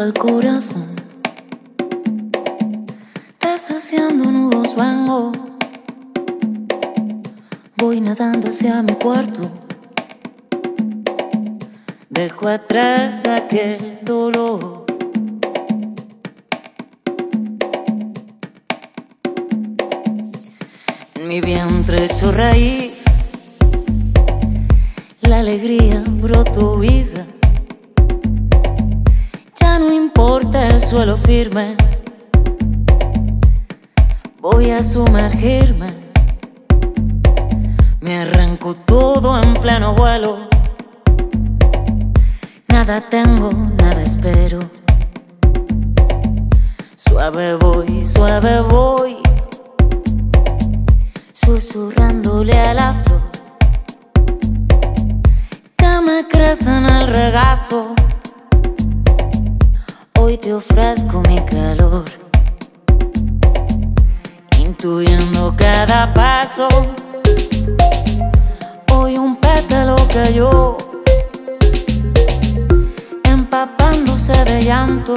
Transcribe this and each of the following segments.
al corazón. Deshaciendo nudos vengo. Voy nadando hacia mi puerto. Dejo atrás aquel dolor. En mi vientre hecho raíz, la alegría brotó vida. No importa el suelo firme, voy a sumergirme. Me arranco todo en pleno vuelo. Nada tengo, nada espero. Suave voy, suave voy, susurrándole a la flor me crece en el regazo. Te ofrezco mi calor, intuyendo cada paso. Hoy un pétalo cayó, empapándose de llanto,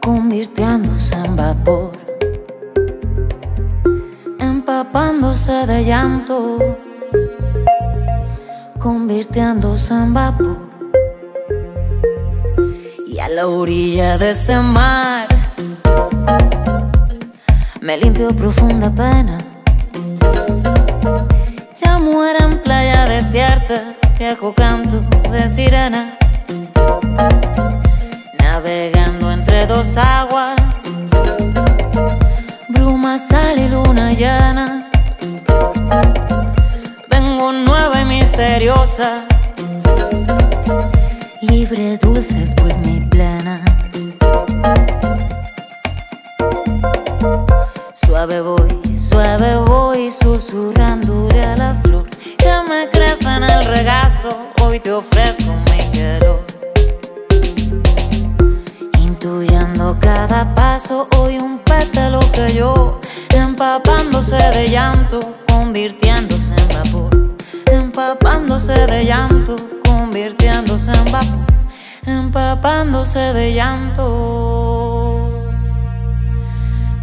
convirtiéndose en vapor, empapándose de llanto, convirtiéndose en vapor. A la orilla de este mar me limpio profunda pena. Ya muera en playa desierta, viejo canto de sirena. Navegando entre dos aguas, bruma, sal y luna llena. Vengo nueva y misteriosa, libre, dulce, susurrándole a la flor que me crece en el regazo. Hoy te ofrezco mi calor. Intuyendo cada paso, hoy un pétalo cayó, empapándose de llanto, convirtiéndose en vapor. Empapándose de llanto, convirtiéndose en vapor. Empapándose de llanto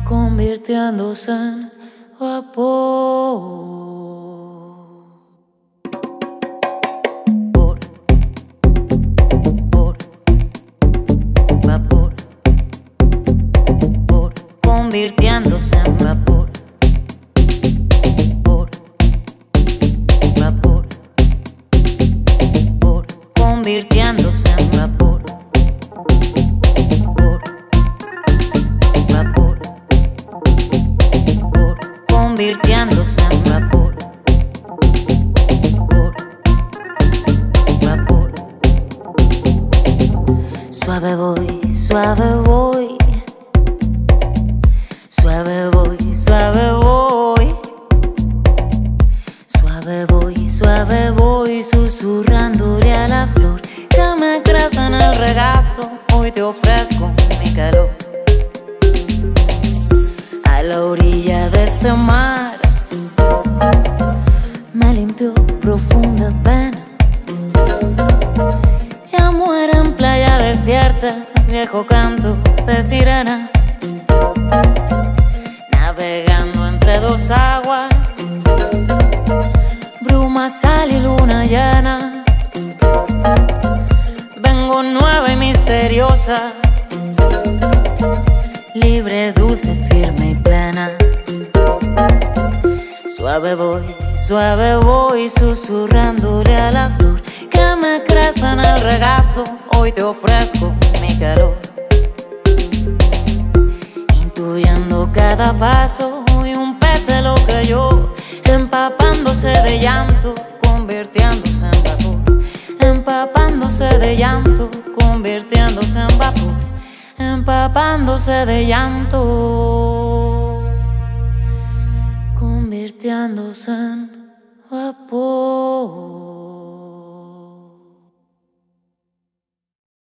convirtiéndose en vapor. Convirtiéndose en vapor. Por vapor. Suave voy, suave voy. Suave voy, profunda pena. Ya muera en playa desierta, viejo canto de sirena. Navegando entre dos aguas, bruma, sal y luna llena. Vengo nueva y misteriosa libre, dulce, firme y plena. Suave voy, suave voy, susurrándole a la flor que me crece en el regazo. Hoy te ofrezco mi calor. Intuyendo cada paso y un pétalo cayó, empapándose de llanto, convirtiéndose en vapor. Empapándose de llanto, convirtiéndose en vapor empapándose de llanto, convirtiéndose en vapor.